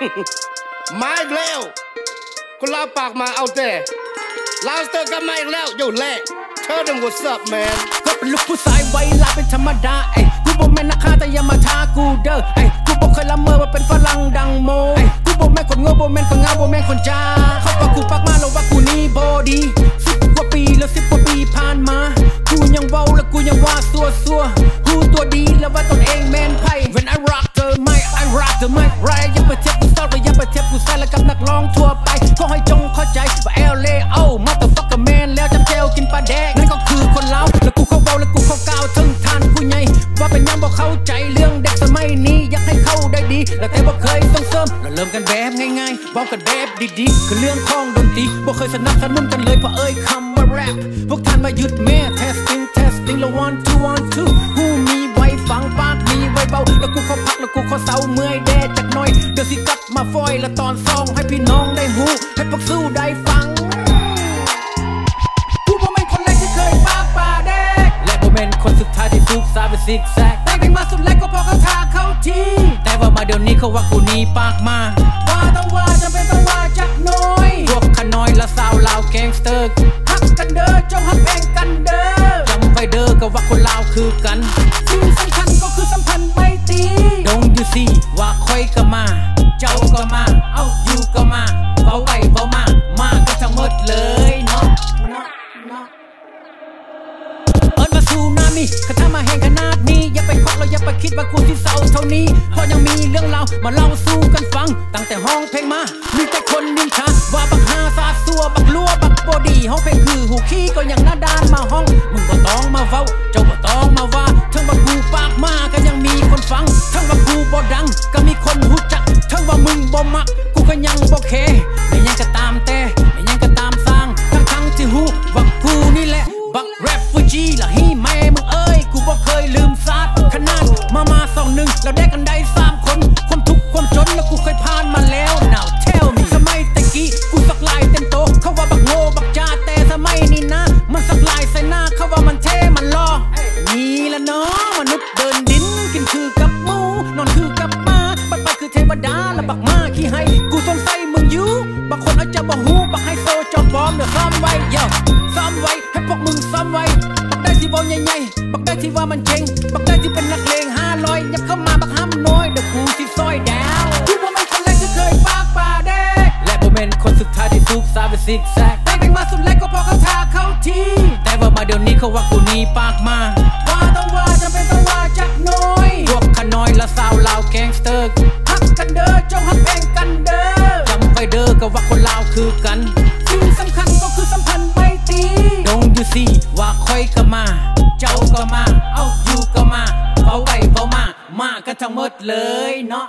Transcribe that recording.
มาอีกแล้วคนลาปากมาเอาแต่ลาสเตอร์ก็มาอีกแล้วโยแล Tell them what's up man ก็เป็นลูกผู้ชายไว้ลาเป็นธรรมดาไอ้กูบ่แม่นนักฆ่าแต่อย่ามาท้ากูเด้อไอ้กูบ่เคยละเมอว่าเป็นฝรั่งดังโมไอ้กูบ่แม่คนโง่บ่แม่นคนงาบ่แม่คนจ้าเขาปากกูปากมาแล้วว่ากูนี่บ่ดีสิบกว่าปีแล้วสิบกว่าปีผ่านมา กูยังเว้าแล้วกูยังว่าซัวซัวกูตัวดีแล้วว่าตนเองแมนไพ่ the mic right ย่าไปเทียบกูซอดอย่าไปเทียบกูใส่แล้วกับนักร้องทั่วไปขอให้จงเข้าใจว่า LA โอ้ motherfucker man แล้วจำเจลกินปลาแดกนั่นก็คือคนเลาแล้วกูเข้าเบาแล้วกูเข้าก้าวถึงทานผู้ใหญ่ว่าเป็นยังบ่เข้าใจเรื่องเด็กสมัยนี้อยากให้เข้าได้ดี แล้วแต่บ่เคยส่งเสริมเราเริ่มกันแบบง่ายๆเว้ากันแบบดีๆคือเรื่องของดนตรีบ่เคยสนับสนุนกันเลยเพราะเอ่ยคำว่าแรปพวกท่านมาหยุดแม่ testing testing ล้ว one two one two หูมีไว้ฟังปากมีไว้ เบาแล้วกูขอพักแล้วกูขอเศร้าเมื่อยแดดจักหน่อย เดี๋ยวสิกลับมาฟอยและตอนซองให้พี่น้องได้หูให้พวกสู้ได้ฟังกูบ่แม่นคนแรกที่เคยปากป่าเด็กและบ่แม่นคนสุดท้ายที่ซุกซาเป็นซิกแซกแต่งมาสุดแรกก็พอเขาทาเขาทีแต่ว่ามาเดี๋ยวนี้เขาว่ากูนีปากมาว่าต้องว่าจำเป็นต้องว่าจักหน้อยพวกขน้อยและสาวลาวแก๊งสเตอร์ฮักกันเด้อเจ้าฮักเองกันเด้อจำไว้เด้อก็ว่าคนลาวคือกันสิ่งสำคัญ วายก็มา เจ้าก็มา เอ้าอยู่ก็มาเบาไปเบามา มากันทั้งหมดเลยเนาะเนาะเนาะเอิญมาสูนามิกระทำมาแห่งขนาดนี้ อย่าไปเคาะเราอย่าไปคิดว่ากูที่เศร้าเท่านี้ เพราะยังมีเรื่องราวมาเล่าสู่กันฟัง ตั้งแต่ห้องเพลงมา มีแต่คนนินทาว่าบักฮาซาซัวบักลัวบักบอดีห้องเพลงคือหูขี้ก็ยังหน้าด้านมาห้อง มึงบ่ต้องมาเฝ้า เจ้าบ่ต้องมาว่าทั้งว่ากูปากมาก็ยังมีคนฟังทั้งว่ากูบ่ดังก็ นี่ละเนาะมนุษย์เดินดินกินคือกับหมูนอนคือกับหมาบัดไปคือเทวดาและบักมาขี้ให้กูสงสัยมึงอยู่บางคนอาจจะบ่ฮู้บักให้โซจอมบอมเดี๋ยวซ้อมไว้เย่ซ้อมไว้ให้พวกมึงซ้อมไว้บักได้ที่บอลใหญ่ๆบักได้ที่ว่ามันเจ๋งบักได้ที่เป็นนักเลงห้าร้อยยับเข้ามาบักห้ามน้อยเดี๋ยวกูสิซอยแดงายเป็นซิกแซกแต่งมาสุดแรกก็พอเขาทาเข้าทีแต่ว่ามาเดี๋ยวนี้เขาว่ากูนี่ปากมาว่าต้องว่าจำเป็นต้องว่าจักน้อยพวกขน้อยและสาวลาวแก๊งสเตอร์ฮักกันเด้อเจ้าฮักเองกันเด้อจำไว้เด้อก็ว่าคนลาวคือกันสิ่งสำคัญก็คือสัมพันธ์ไม่ตีดงอยู่สิว่าคอยก็มา เจ้าก็มา เอ้าอยู่ก็มาเบาไปเบามา มากันทั้งหมดเลยเนาะ